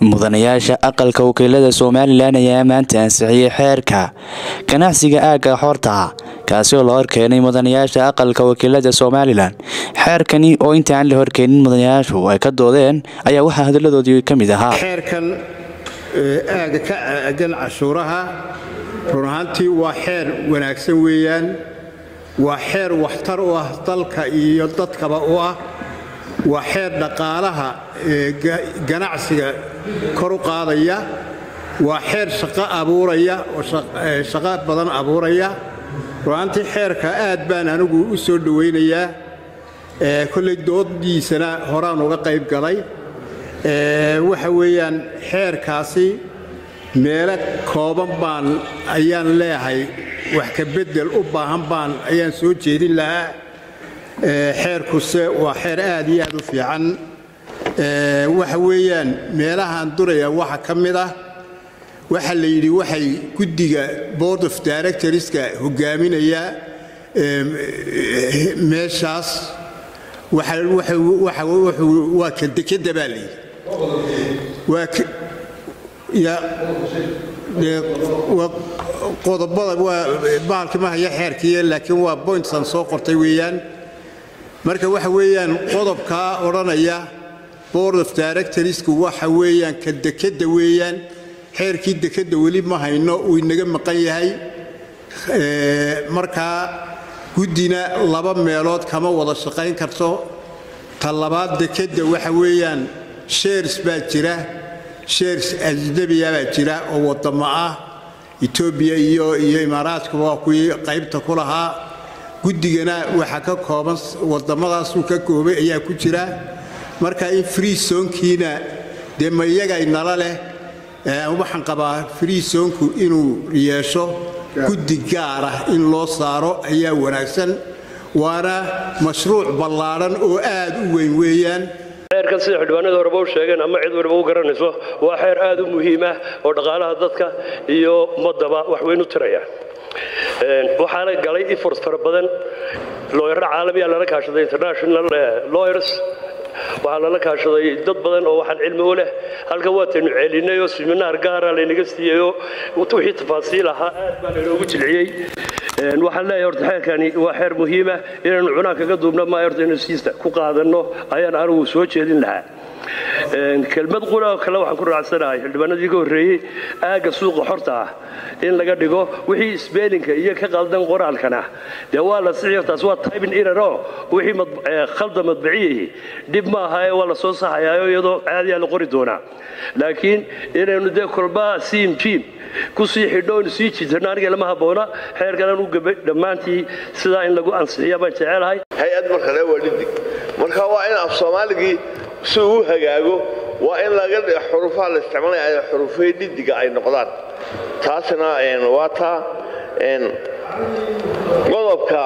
mudanayaasha aqalka wakiilada somalilan ayaa maanta ansixiyey xeerka. Ganacsiga aagga xorta kaasi oo la horkeenay mudanayaasha aqalka wakiilada somalilan. Xeerkani oo inta aan la horkeenin mudanayaashu ay ka doodeen ayaa waxaa hadalladoodii ka mid ahaa. Xeerkan aaga ka aagan cashuuraha run ahaantii waa xeer wanaagsan weeyaan waa xeer waxtar u ah dalka iyo dadkaba u ah waa xeer dhaqaalaha ganacsiga kor u qaadaya. Waa xeer shaqo abuuraya oo shaqo badan abuuraya. Runaantii xeerka aad baan anigu u soo dhowaynayaa kollay doodiisana horaan uga qayb galay. Waxa weeyaan xeerkaasi meelo kooban baan ayaan leeyahay. Wax ka beddel u baahan baan ayaan soo jeedin lahaa xeerkuse waa xeer aad iyo aad u fiican. Waxa weeyaan meelahaan duraya waxa ka mid ah waxaa la yidhi waxay guddiga board of directorska hogaaminaya meeshaas. Waa ka dekeda baa layidhi qodobada waa bahalki xeerkiiya laakiin waa bointsaan soo qortay weeyaan marka waxa weeyaan qodobkaa odhanaya board of directorsku waxa weeyaan ka dekeda weeyaan xeerkii dekeda weli ma hayno uu inaga maqan yahay. Markaa guddina laba meelood kama wada shaqayn karto. Ta labaad dekeda waxa weeyaan sheers baa jira sheers ajnabiya baa jira oo wadamo ah. Etoobiya iyo iyo imaaraadkuba waa kuwii qaybta ku lahaa guddigana waxaa ka kooban wadamadaasuu ka koobay ayaa ku jira. Marka in friisonkiina dee ma iyagay nala leh waxaan qabaa friisonku inuu yeesho guddi gaar ah in loo saaro ayaa wanaagsan waana mashruuc ballaadhan oo aad u weyn weeyaan. Xeerkan sida xildhibaanada horeba u sheegeen ama cid waliba u garanayso waa xeer aad u muhiimah oo dhaqaalaha dadka iyo ummadaba wax weyn u tiraya waxaana galay efort fara badan looyaro caalamiya lala kaashaday international lawyers. Waxaa lala kaashaday dad badan oo waxaan cilmi u leh. Halka waataynu celinay oo siminaar gaara laynaga siiyeyoo wixii tafaasiil ahaa aad baa laynoogu jilciyey waxaan leeyahay horta xeerkani waa xeer muhiima inaynu cunaan kaga duubno ma horta inaynu siista ku qaadanno ayaan anigu soo jeedin lahaa kelmad qula oo kale waxaan ku raacsanahay. Xildhibaanadii ka horreeyey aagga suuqa xorta ah. In laga dhigo wixii isbeelinka iyo ka qaldan qoraalkana. Dee waa la sixi taas waa taybin iraro wixii khalda madbiciyihi dhib ma aha ee waa la soo saxayaayo iyadoo caadiyaa la qori doonaa laakiin inaynu dee kolba siim jiim ku sii xidhoon sii jiirno aniga lama habboona xeerkanan u gabay dhammaantii. Sidaa in lagu ansixiya baan jecelahay hay'ad markale waa dhidig marka waa in af soomaaligii si uu hagaago waa in laga xurufaha la isticmaalaya xurufay dhidiga ay noqdaan. Taasina waa taa qodobka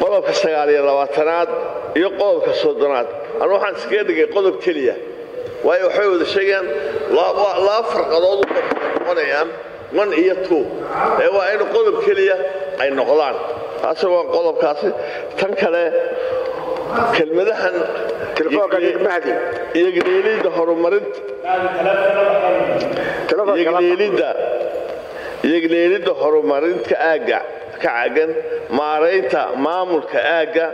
qodobka sagaaliyo labaatanaad iyo qodobka soddonaad. Anu waxaan iskaga dhigay qodob keliya waayo waxay wada sheegayaan laba farqadood u noqonayaan one iyo two ee waa in qodob keliya ay noqdaan. Taasi waa qodobkaasi. Tan kale kelmadahan iyogleelidda horumarinta. Iyogleelidda horumarinta aagga ka cagan maaraynta maamulka aagga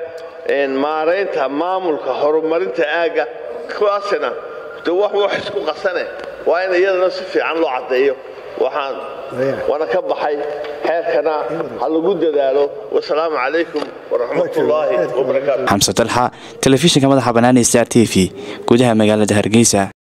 maaraynta maamulka horumarinta aagga kuwaasina de wax wax isku qasane. Waa in iyadana si fiican loo caddeeyo. Waxaan waana ka baxay xeerkana ha lagu dadaalo. Wasalaamu calaykum waraxmatullaahi wabarakaatu xamse dalxa telefishinka madaxa bannaan ee star t v gudaha magaalada hargeysa